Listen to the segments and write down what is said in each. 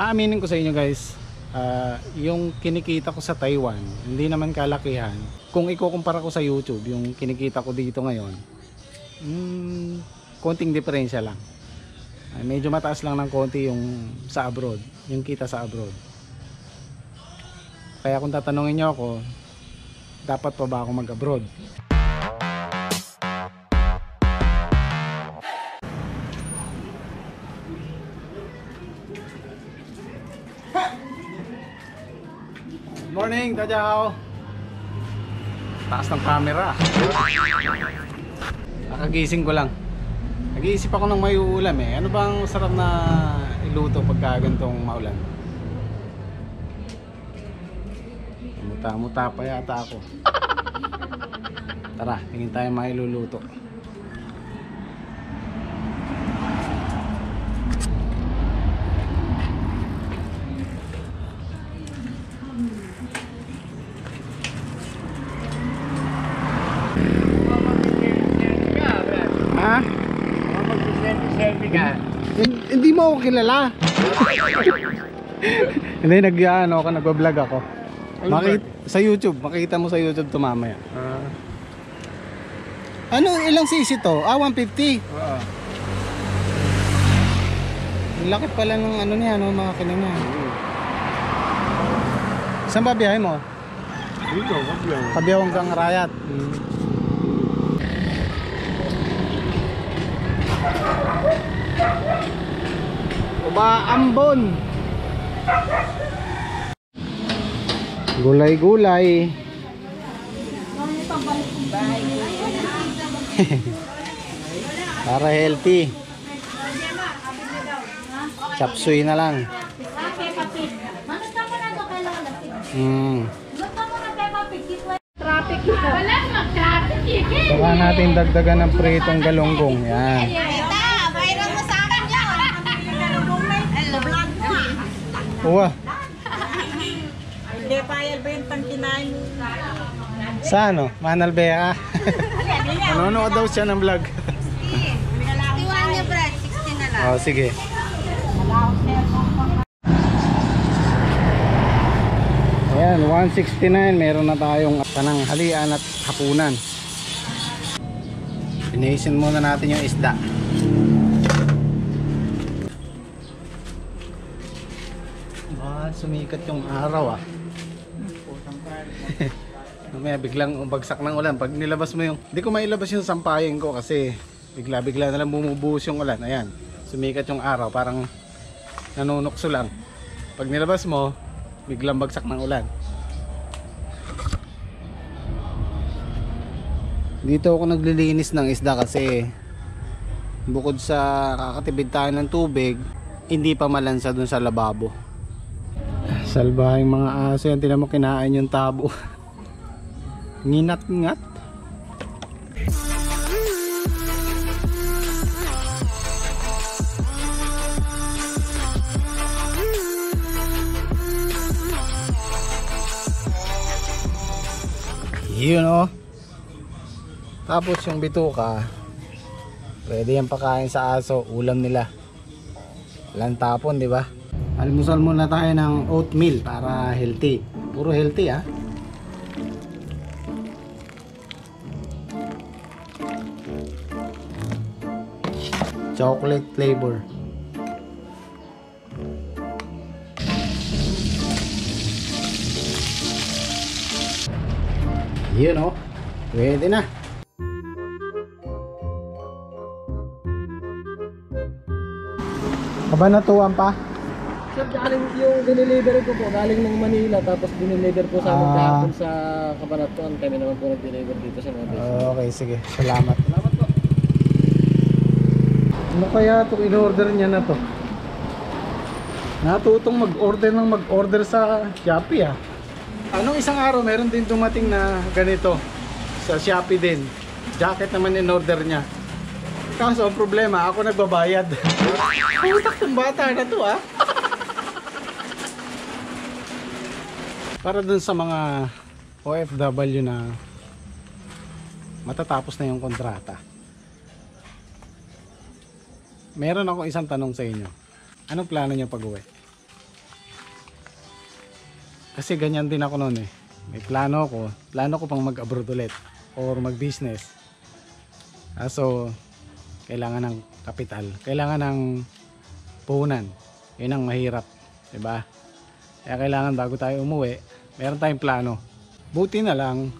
Aaminin ko sa inyo guys, ah, yung kinikita ko sa Taiwan, hindi naman kalakihan. Kung ikukumpara ko sa YouTube, yung kinikita ko dito ngayon, hmm, konting diferensya lang. Ay, medyo mataas lang ng konti yung sa abroad, yung kita sa abroad. Kaya kung tatanungin nyo ako, dapat pa ba ako mag-abroad? Good morning, Tajao! Taas ng camera. Nakagising ko lang. Nag-iisip ako ng may uulam eh. Ano bang sarap na iluto pagka gantong maulan? Muta-muta pa yata ako. Tara, tingin tayo mga iluluto. Ha? Selfie ka. Hin- Hindi mo ako kilala. Hindi, nag ano ako, nagbablog ako. Ano Makit sa YouTube, makita mo sa YouTube to mamaya. Ah, Ano, ilang cc to? Ah, 150. oo. Ang laki pala ng ano niya, no, mga niya. Saan ba biyahe mo? Dito, wag lang. Kabiyaw hanggang Rayat. Umaambon. Gulay-gulay. Para healthy. Chapsuy na lang. Mm. Traffic. Wala naman traffic eh. Saka natin dagdagan ng pritong galunggong. Yan. Uwa. Hindi pa yan ba yung pang kinain mo? Sa ano? Manal Bea. Nanonood daw siya ng vlog. 61 niya, Brad. 60 na lang. oh, sige. Ayan, 169. Meron na tayong pananghalian at hapunan. Pinisin muna natin yung isda. Ah, sumikat yung araw ah. Mamaya biglang bagsak ng ulan. Pag nilabas mo yung... Hindi ko mailabas yung sampayin ko kasi bigla-bigla na lang bumubuhos yung ulan. Ayan. Sumikat yung araw. Parang nanunukso lang. Pag nilabas mo, biglang bagsak ng ulan. Dito ako naglilinis ng isda kasi bukod sa kakatibid tayo ng tubig, hindi pa malansa dun sa lababo. Salbahing mga aso yan, tinan mo kinain yung tabo. Nginat-ngat. Yun oh. Tapos yung bituka, pwede yan pakain sa aso, ulam nila. Walang tapon, di ba? Almusal muna tayo ng oatmeal para healthy. Puro healthy ah. Chocolate flavor. Yun oh. Pwede na. Kabanatuan pa? Sir, galing yung dineliver ko po, galing ng Manila, tapos dineliver po sa amin Ah. kahapon sa Cabanatuan. Kami naman po nag-deliver dito sa mga business. Okay, sige. Salamat. Salamat po. Ano kaya itong in-order niya na to? Natutong mag-order ng mag-order sa Shopee ah. Anong isang araw meron din dumating na ganito sa Shopee din. Jacket naman in-order niya. Kaso ang problema, ako nagbabayad. Utak ng bata na to ah. Para dun sa mga OFW na matatapos na yung kontrata. Meron ako isang tanong sa inyo. Anong plano niyo pag-uwi? Kasi ganyan din ako noon eh. May plano ko. Plano ko pang mag-abroad ulit. Or mag-business. Kaso, kailangan ng kapital. Kailangan ng puhunan. Yun ang mahirap. 'di ba? Kaya kailangan bago tayo umuwi, meron tayong plano. Buti na lang,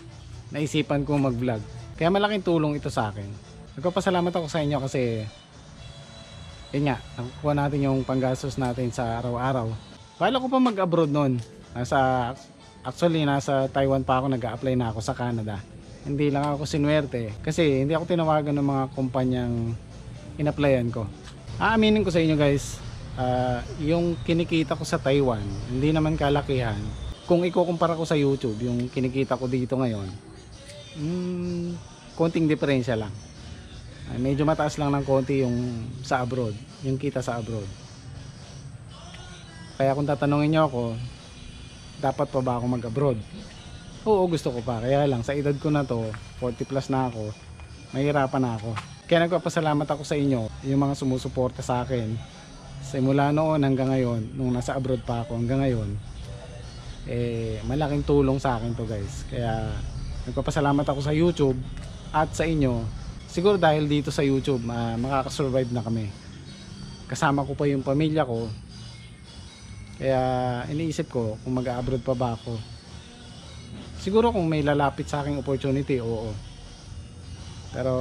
naisipan ko mag-vlog. Kaya malaking tulong ito sa akin. Nagpapasalamat ako sa inyo kasi yun nga, nakukuha natin yung panggastos natin sa araw-araw. Bala ko pa mag-abroad noon. Nasa, actually, nasa Taiwan pa ako nag apply na ako sa Canada. Hindi lang ako sinwerte kasi hindi ako tinawagan ng mga kumpanyang in-applyan ko. Aaminin ko sa inyo guys, ah, yung kinikita ko sa Taiwan, hindi naman kalakihan. Kung ikukumpara ko sa YouTube, yung kinikita ko dito ngayon, mm, konting diferensya lang. Ay, medyo mataas lang ng konti yung sa abroad, yung kita sa abroad. Kaya kung tatanungin niyo ako, dapat pa ba ako mag-abroad? Oo, gusto ko pa. Kaya lang, sa edad ko na to, 40 plus na ako, mahirapan na ako. Kaya nagpapasalamat ako sa inyo, yung mga sumusuporta sa akin. Simula noon hanggang ngayon, nung nasa abroad pa ako hanggang ngayon, eh, malaking tulong sa akin to guys. Kaya, nagpapasalamat ako sa YouTube at sa inyo. Siguro dahil dito sa YouTube, ah, makakasurvive na kami. Kasama ko pa yung pamilya ko. Kaya, iniisip ko kung mag-abroad pa ba ako. Siguro kung may lalapit sa aking opportunity, oo. Pero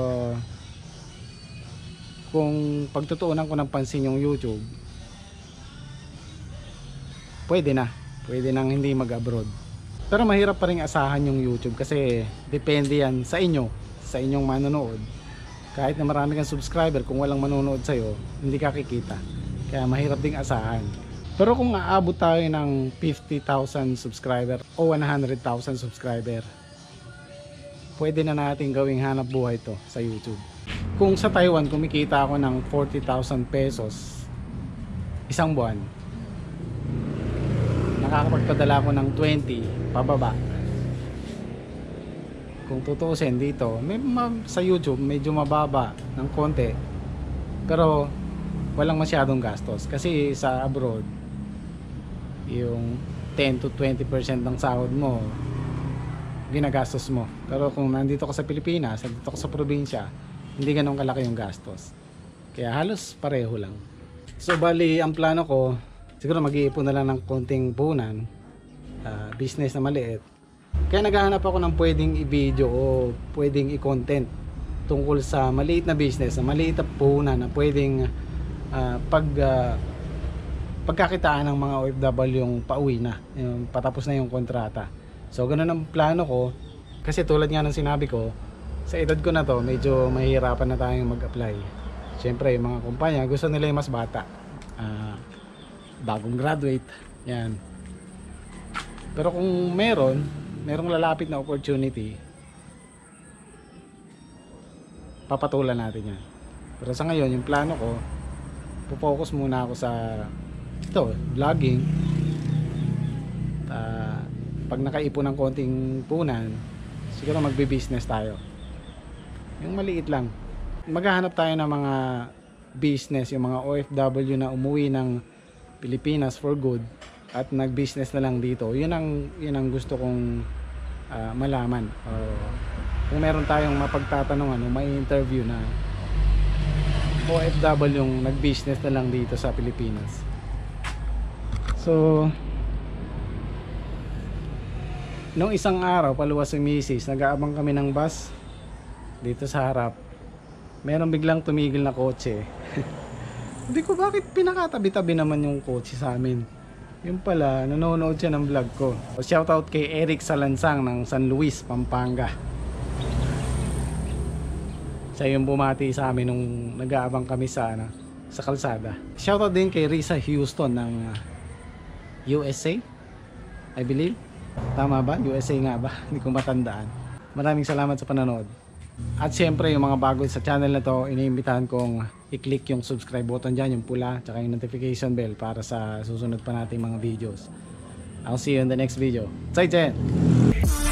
kung pagtutuunan ko ng pansin yung YouTube, pwede na. Pwede nang hindi mag-abroad. Pero mahirap pa rin asahan yung YouTube kasi depende yan sa inyo, sa inyong manonood. Kahit na marami kang subscriber, kung walang manonood sa'yo, hindi ka kikita. Kaya mahirap ding asahan. Pero kung aabot tayo ng 50,000 subscriber o 100,000 subscriber, pwede na natin gawing hanap buhay to sa YouTube. Kung sa Taiwan kumikita ako ng 40,000 pesos isang buwan, nakakapagpadala ako ng 20 pababa. Kung tutuusin dito, may ma- sa YouTube medyo mababa ng konti. Pero walang masyadong gastos kasi sa abroad yung 10 to 20% ng sahod mo ginagastos mo. Pero kung nandito ka sa Pilipinas, nandito ka sa probinsya, hindi ganun kalaki yung gastos. Kaya halos pareho lang. So bali, ang plano ko, siguro mag-iipon na lang ng konting punan, ah, business na maliit. Kaya naghahanap ako ng pwedeng i-video o pwedeng i-content tungkol sa maliit na business, na maliit na puhunan na pwedeng ah, pag ah, pagkakitaan ng mga OFW yung pauwi na, yung patapos na yung kontrata. So ganun ang plano ko kasi tulad nga ng sinabi ko, sa edad ko na to, medyo mahihirapan na tayong mag-apply. Siyempre, yung mga kumpanya, gusto nila yung mas bata. Ah, bagong graduate. Yan. Pero kung meron, merong lalapit na opportunity, papatulan natin yan. Pero sa ngayon, yung plano ko, focus muna ako sa ito, vlogging. Ah, pag nakaipon ng konting punan, siguro magbe-business tayo. Yung maliit lang. Maghahanap tayo ng mga business, yung mga OFW na umuwi ng Pilipinas for good at nag-business na lang dito. Yun ang yun ang gusto kong ah, malaman. O, kung meron tayong mapagtatanungan o may interview na OFW yung nag-business na lang dito sa Pilipinas. So, nung isang araw, paluwas si Mrs. Nag-aabang kami ng bus dito sa harap. Meron biglang tumigil na kotse. Hindi ko bakit pinakatabi-tabi naman yung kotse sa amin. Yung pala, nanonood siya ng vlog ko. Shoutout kay Eric Salansang ng San Luis, Pampanga. Siya yung bumati sa amin nung nag-aabang kami sa, ano, sa kalsada. Shoutout din kay Risa Houston ng uh, USA, I believe. Tama ba? USA nga ba? Hindi ko matandaan. Maraming salamat sa panonood. At syempre yung mga bago sa channel na to, iniimbitahan kong i-click yung subscribe button dyan, yung pula, tsaka yung notification bell para sa susunod pa nating mga videos. I'll see you in the next video. 再见!